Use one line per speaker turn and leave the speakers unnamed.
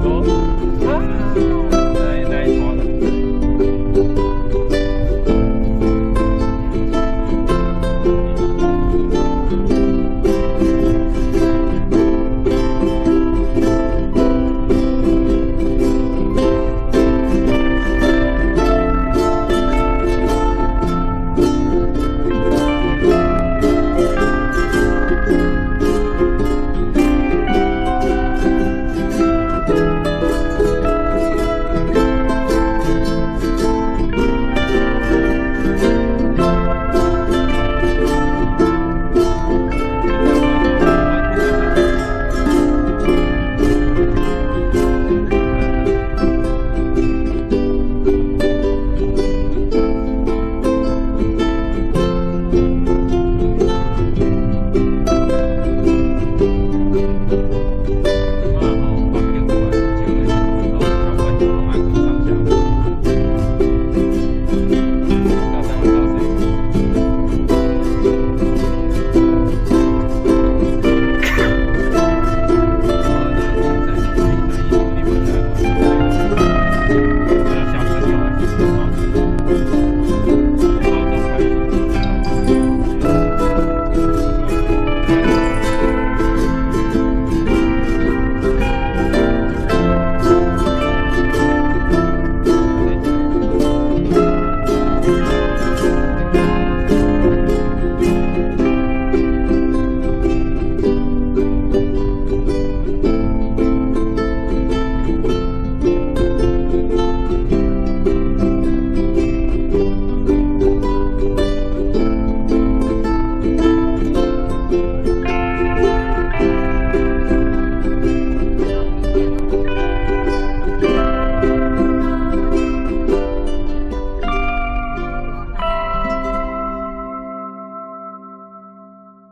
走啊。